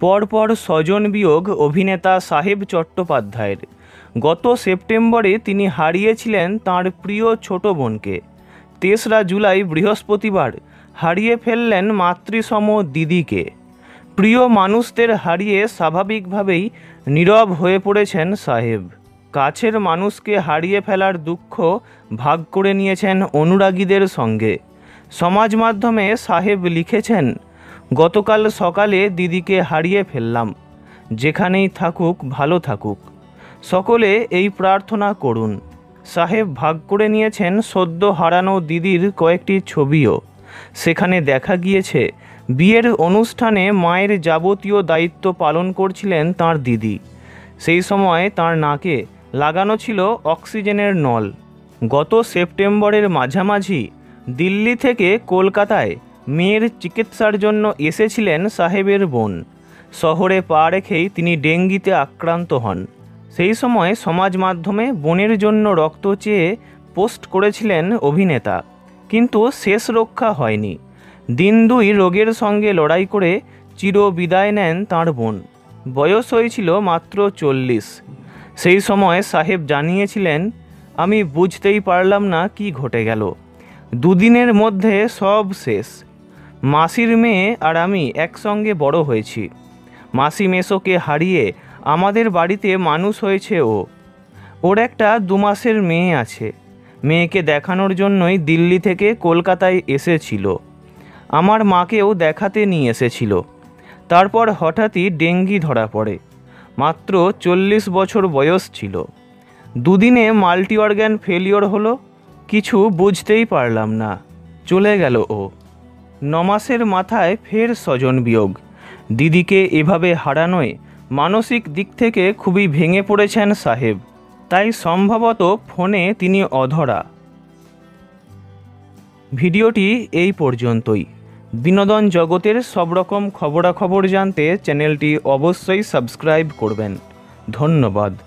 পরপর স্বজন বিয়োগ অভিনেতা সাহেব চট্টোপাধ্যায়ের। গত সেপ্টেম্বরে তিনি হারিয়েছিলেন তাঁর প্রিয় ছোট বোনকে। তেসরা জুলাই বৃহস্পতিবার হারিয়ে ফেললেন মাতৃসম দিদিকে। প্রিয় মানুষদের হারিয়ে স্বাভাবিকভাবেই নীরব হয়ে পড়েছেন সাহেব। কাছের মানুষকে হারিয়ে ফেলার দুঃখ ভাগ করে নিয়েছেন অনুরাগীদের সঙ্গে। সমাজ মাধ্যমে সাহেব লিখেছেন গতকাল সকালে দিদিকে হারিয়ে ফেললাম। যেখানেই থাকুক, ভালো থাকুক। সকলে এই প্রার্থনা করুন। সাহেব ভাগ করে নিয়েছেন সদ্য হারানো দিদির কয়েকটি ছবিও। সেখানে দেখা গিয়েছে, বিয়ের অনুষ্ঠানে মায়ের যাবতীয় দায়িত্ব পালন করছিলেন তার দিদি। সেই সময় তার নাকে লাগানো ছিল অক্সিজেনের নল। গত সেপ্টেম্বরের মাঝামাঝি দিল্লি থেকে কলকাতায় মেয়ের চিকিৎসার জন্য এসেছিলেন সাহেবের বোন। শহরে পা রেখেই তিনি ডেঙ্গিতে আক্রান্ত হন। সেই সময় সমাজ মাধ্যমে বোনের জন্য রক্ত চেয়ে পোস্ট করেছিলেন অভিনেতা। কিন্তু শেষ রক্ষা হয়নি। দিন দুই রোগের সঙ্গে লড়াই করে চির বিদায় নেন তাঁর বোন। বয়স হয়েছিল মাত্র চল্লিশ। সেই সময় সাহেব জানিয়েছিলেন, আমি বুঝতেই পারলাম না কি ঘটে গেল। দুদিনের মধ্যে সব শেষ। মাসির মেয়ে আর আমি একসঙ্গে বড় হয়েছি। মাসি মেসোকে হারিয়ে আমাদের বাড়িতে মানুষ হয়েছে ও। ওর একটা দু মাসের মেয়ে আছে। মেয়েকে দেখানোর জন্যই দিল্লি থেকে কলকাতায় এসেছিল। আমার মাকেও দেখাতে নিয়ে এসেছিল। তারপর হঠাৎই ডেঙ্গি ধরা পড়ে। মাত্র চল্লিশ বছর বয়স ছিল। দুদিনে মাল্টি অর্গ্যান ফেলিওর হলো, কিছু বুঝতেই পারলাম না। চলে গেল ও। নমাসের মাথায় ফের স্বজন বিয়োগ। দিদিকে এভাবে হারানোয় মানসিক দিক থেকে খুবই ভেঙে পড়েছেন সাহেব। তাই সম্ভবত ফোনে তিনি অধরা। ভিডিওটি এই পর্যন্তই। বিনোদন জগতের সব রকম খবরাখবর জানতে চ্যানেলটি অবশ্যই সাবস্ক্রাইব করবেন। ধন্যবাদ।